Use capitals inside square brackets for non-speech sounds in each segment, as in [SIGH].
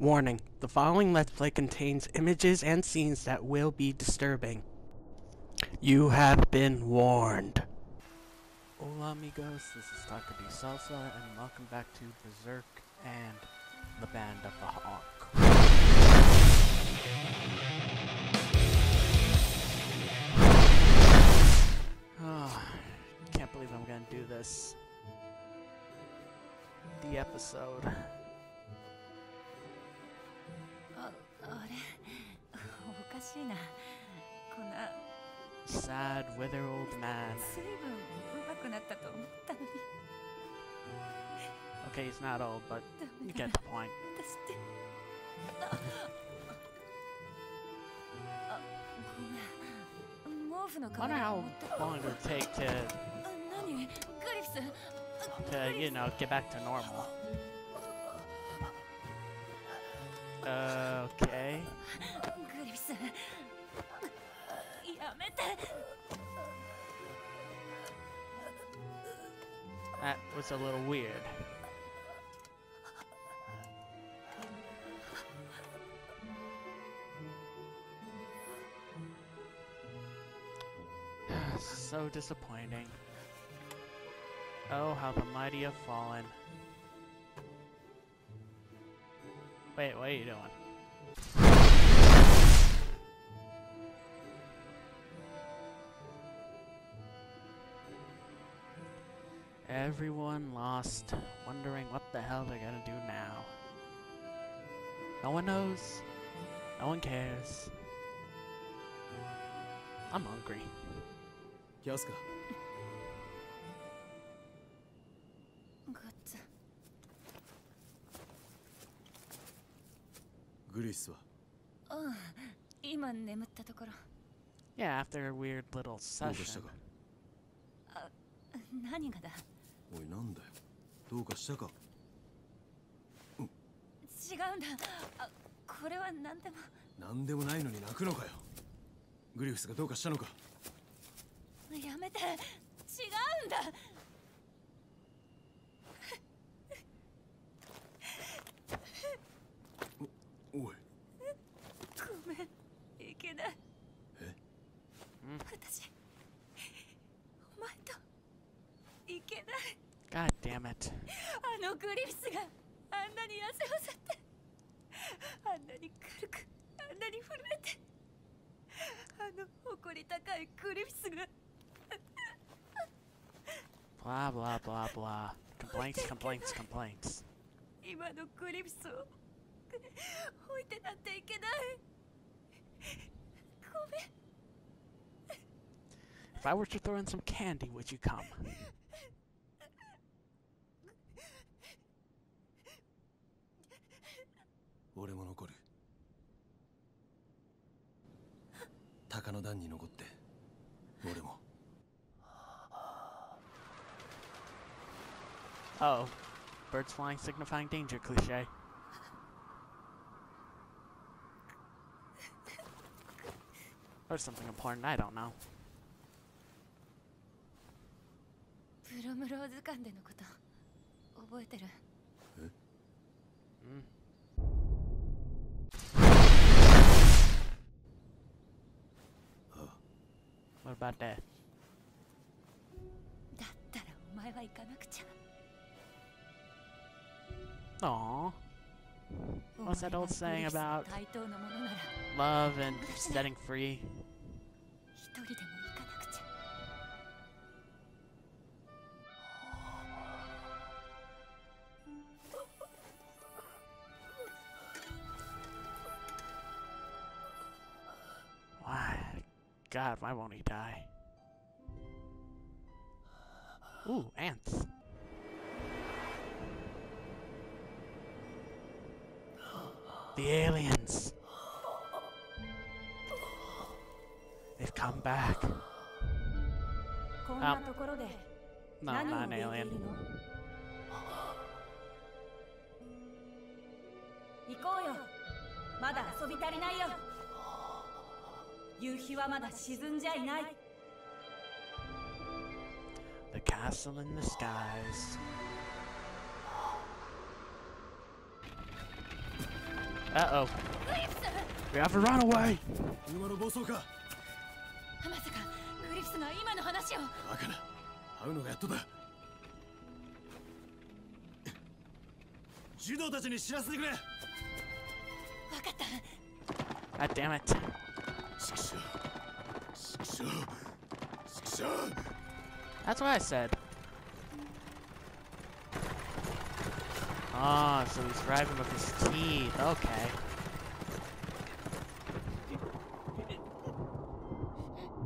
Warning, the following Let's Play contains images and scenes that will be disturbing. You have been warned. Hola amigos, this is D Salsa, and welcome back to Berserk and the Band of the Hawk. Oh, can't believe I'm gonna do this. The episode. しいなこんな Sad, wither old man. 随分上手くなったと思ったのに Okay, he's not old, but ダ you メ get だ the point. 私ってああごめん毛布の Wonder 代わり how 持って long it would take to, あ何グリフスあ to グリ you フス know, get back to normal. Okay. グリフスやめて That was a little weird. [SIGHS] so disappointing. Oh, how the mighty have fallen. Wait, what are you doing? Everyone lost, wondering what the hell they're gonna do now. No one knows. No one cares. I'm hungry. キャスカガッツグリスはうん今眠ったところ Yeah, after a weird little どうかした session. か何がだ おいなんだよ。どうかしたか？違うんだ。あこれは何でも。なんでもないのに泣くのかよ。グリフスがどうかしたのか。やめて。違うんだ God damn it. あのグリフスがあんなに痩せ細ってあんなに軽くあんなに震えてあの誇り高いグリフスが Blah, blah, blah, blah. Complaints, complaints, complaints. 今のグリフスを置いてなんていけないごめん If I were to throw in some candy, would you come? 鷹の段に残って俺も Oh, birds flying signifying danger cliche. Or something important, I don't know. プロムロー図鑑でのこと覚えてる Mm. What about that? だったらお前は行かなくちゃ Aww. What's that old saying about 対等のものなら love and setting free? 一[LAUGHS] 人でも God, why won't he die? Ooh, ants. The aliens. They've come back. Um, no, not an alien. Go. 夕日はまだ沈んじゃいない The castle in the skies. Uh-oh. グリフス We have to run away! 車の暴走かまさかグリフスが今の話をバカな会うのがやっとだ児童たちに知らせてくれ分かった God damn it. 畜生畜生畜生 That's what I said. Oh, so he's driving with his teeth. Okay.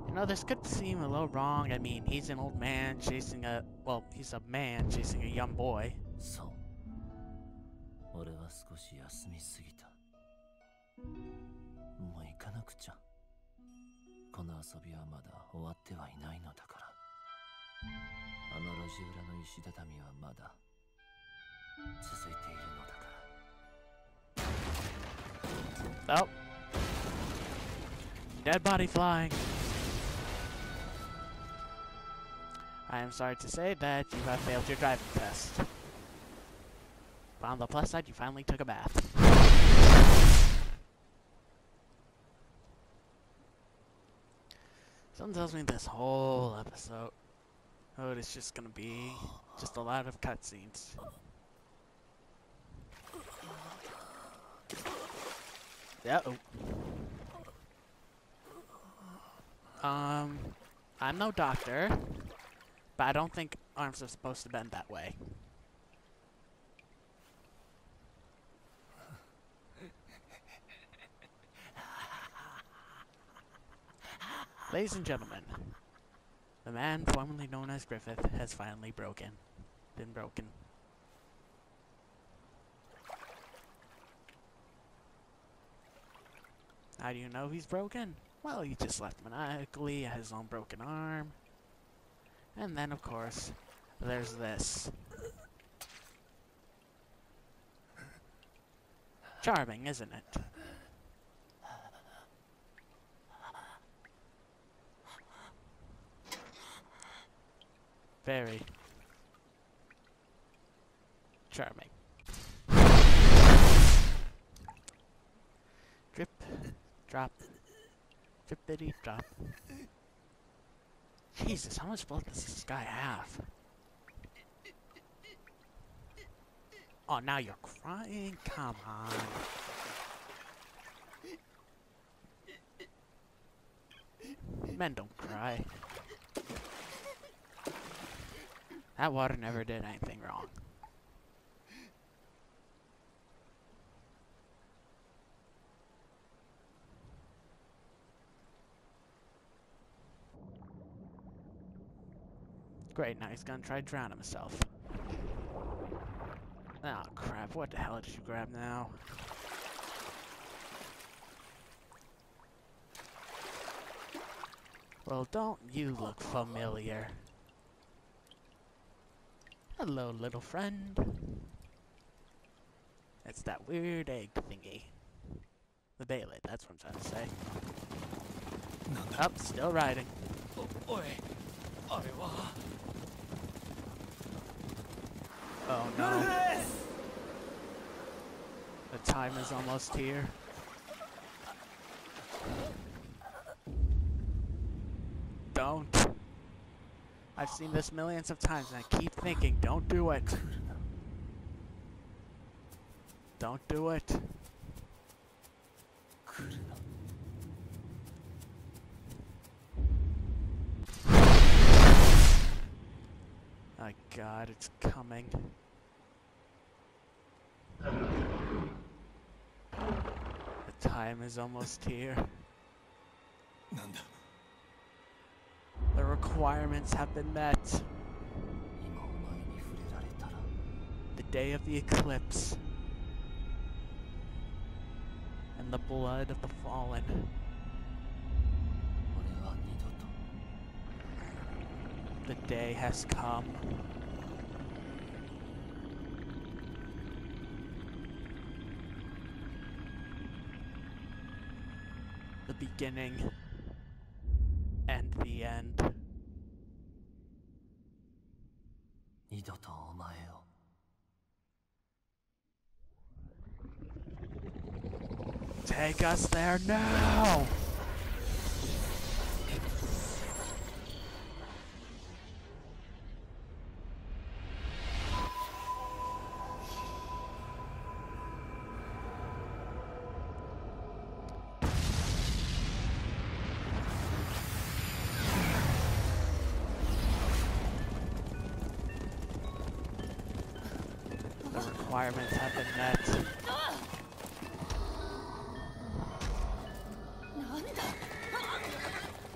You know, this could seem a little wrong. I mean, he's an old man chasing a... Well, he's a man chasing a young boy. そう俺は少し休みすぎたもう行かなくちゃ この遊びはまだ終わってはいないのだからあの路地裏の石畳はまだ続いているのだから Oh. Dead body flying. I am sorry to say that you have failed your driving test. But on the plus side, you finally took a bath. Someone tells me this whole episode, oh, it's just gonna be just a lot of cutscenes. Yeah. oh. Um, I'm no doctor, but I don't think arms are supposed to bend that way. Ladies and gentlemen, the man formerly known as Griffith has finally broken. Been broken. How do you know he's broken? Well, he just left maniacally his own broken arm. And then, of course, there's this. Charming, isn't it? Very charming. Drip, drop, drippity drop. Jesus, how much blood does this guy have? Oh, now you're crying? Come on. Men don't cry. That water never did anything wrong. Great, now he's gonna try drown himself. Oh crap, what the hell did you grab now? Well, don't you look familiar? Hello, little friend. It's that weird egg thingy. The Bailey, that's what I'm trying to say. Up, oh, still riding. Oh, oh no. The time is almost here. Don't I've seen this millions of times and I keep thinking, don't do it. Don't do it. My god, it's coming. The time is almost here requirements have been met. The day of the eclipse. And the blood of the fallen. The day has come. The beginning Take us there now! The requirements have been met.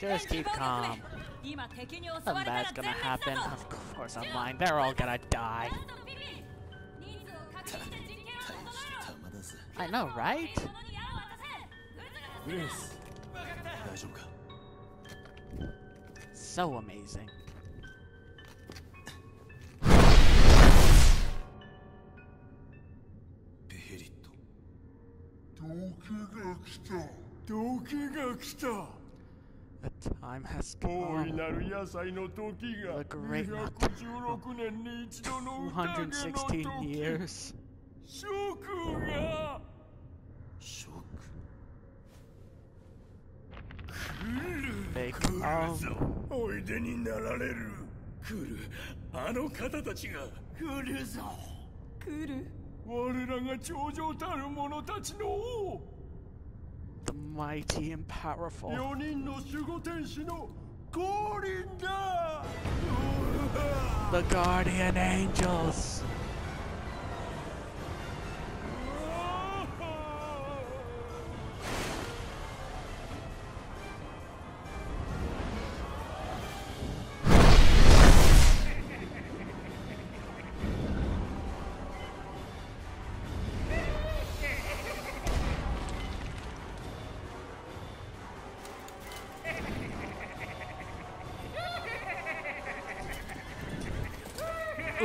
Just keep calm. Something bad's gonna happen. Of course I'm lying. They're all gonna die. I know, right? So amazing. Doki time has 大い come. なる野菜の時が The great 216年に一度の宴の216時 years. 諸君がショック They 来る come. ぞおいでになられる来るあの方たちが来るぞ来る我らが頂上たる者たちの王 the mighty and powerful. The guardian angels.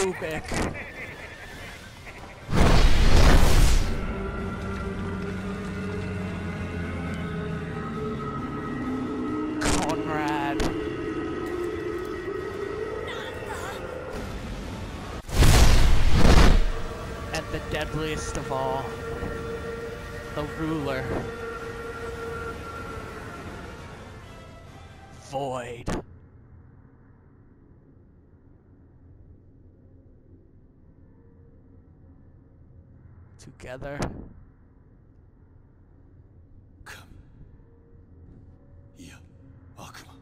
Conrad. And the deadliest of all, the ruler. Void. Together, 神いや悪魔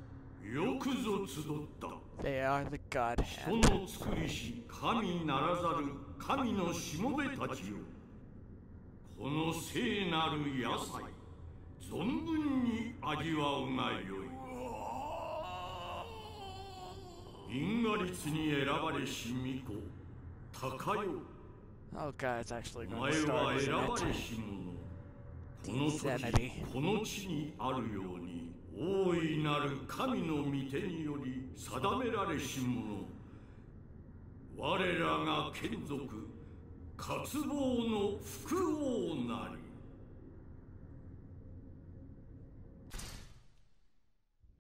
よくぞ集った。they are the God そ Hand. の作りし神ならざる神のしもべたちよ。この聖なる野菜、存分に味わうがよい。因果律に選ばれし巫女、高よ。Oh god, it's actually お going to 前は start, 選 isn't ば it? れし者。この.時、この地にあるように、大いなる神の御手により定められし者。我らが眷属、渇望の福王なり。